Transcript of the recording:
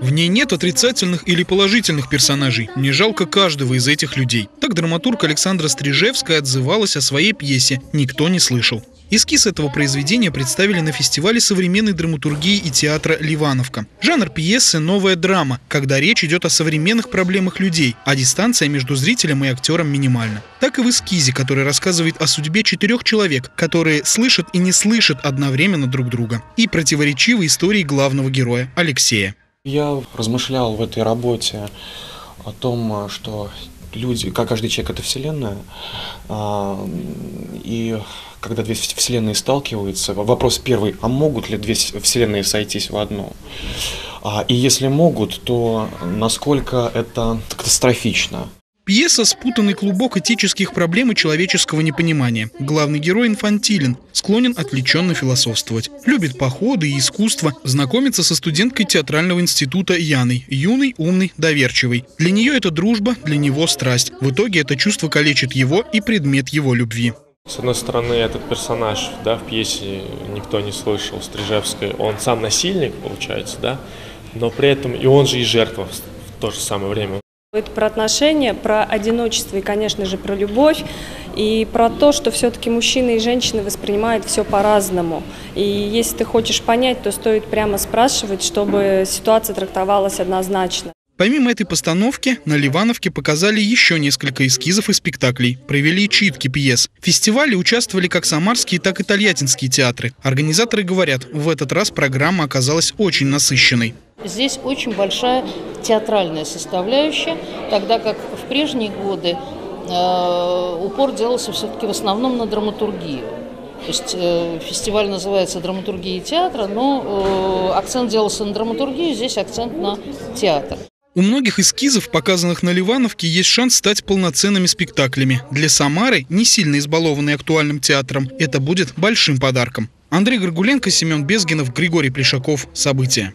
В ней нет отрицательных или положительных персонажей. Не жалко каждого из этих людей. Так драматург Александра Стрижевская отзывалась о своей пьесе «Никто не слышал». Эскиз этого произведения представили на фестивале современной драматургии и театра «Ливановка». Жанр пьесы – новая драма, когда речь идет о современных проблемах людей, а дистанция между зрителем и актером минимальна. Так и в эскизе, который рассказывает о судьбе четырех человек, которые слышат и не слышат одновременно друг друга. И противоречивой истории главного героя – Алексея. Я размышлял в этой работе о том, что люди, как каждый человек, это вселенная, а, и когда две вселенные сталкиваются, вопрос первый, а могут ли две вселенные сойтись в одну? А, и если могут, то насколько это катастрофично? Пьеса – спутанный клубок этических проблем и человеческого непонимания. Главный герой инфантилен, склонен отвлеченно философствовать. Любит походы и искусство, знакомится со студенткой театрального института Яной. Юный, умный, доверчивый. Для нее это дружба, для него страсть. В итоге это чувство калечит его и предмет его любви. С одной стороны, этот персонаж да, в пьесе никто не слышал, Стрижевской, он сам насильник, получается, да, но при этом и он же и жертва в то же самое время. Это про отношения, про одиночество и, конечно же, про любовь. И про то, что все-таки мужчины и женщины воспринимают все по-разному. И если ты хочешь понять, то стоит прямо спрашивать, чтобы ситуация трактовалась однозначно. Помимо этой постановки, на Ливановке показали еще несколько эскизов и спектаклей, провели читки пьес. В фестивале участвовали как самарские, так и тольяттинские театры. Организаторы говорят, в этот раз программа оказалась очень насыщенной. Здесь очень большая театральная составляющая, тогда как в прежние годы э, упор делался все-таки в основном на драматургию. То есть э, фестиваль называется «Драматургия театра», но э, акцент делался на драматургию, здесь акцент на театр. У многих эскизов, показанных на Ливановке, есть шанс стать полноценными спектаклями. Для Самары, не сильно избалованной актуальным театром, это будет большим подарком. Андрей Горгуленко, Семен Безгинов, Григорий Плешаков. События.